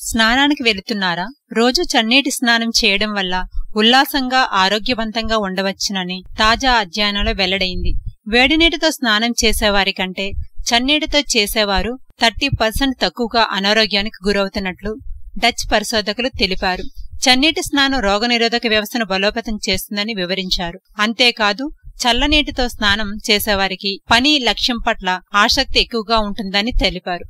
స్నానానికి వెళుతున్నారా? రోజు చన్నీటి స్నానం చేయడం వల్ల ఉల్లాసంగా ఆరోగ్యవంతంగా ఉండవచ్చునని తాజా అధ్యయనంలో వెల్లడైంది. వేడినీటితో స్నానం చేసేవారి కంటే చన్నీటితో చేసేవారు థర్టీ పర్సెంట్ తక్కువగా అనారోగ్యానికి గురవుతున్నట్లు డచ్ పరిశోధకులు తెలిపారు. చన్నీటి స్నానం రోగనిరోధక వ్యవస్థను బలోపేతం చేస్తుందని వివరించారు. అంతేకాదు చల్లనీటితో స్నానం చేసేవారికి పని లక్ష్యం పట్ల ఆసక్తి ఎక్కువగా ఉంటుందని తెలిపారు.